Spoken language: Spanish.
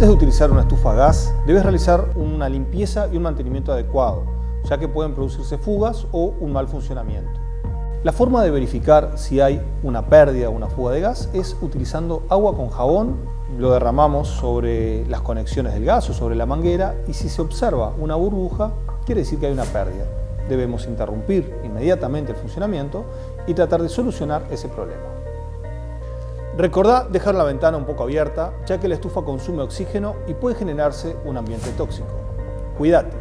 Antes de utilizar una estufa a gas, debes realizar una limpieza y un mantenimiento adecuado, ya que pueden producirse fugas o un mal funcionamiento. La forma de verificar si hay una pérdida o una fuga de gas es utilizando agua con jabón, lo derramamos sobre las conexiones del gas o sobre la manguera y si se observa una burbuja, quiere decir que hay una pérdida. Debemos interrumpir inmediatamente el funcionamiento y tratar de solucionar ese problema. Recordá dejar la ventana un poco abierta, ya que la estufa consume oxígeno y puede generarse un ambiente tóxico. Cuídate.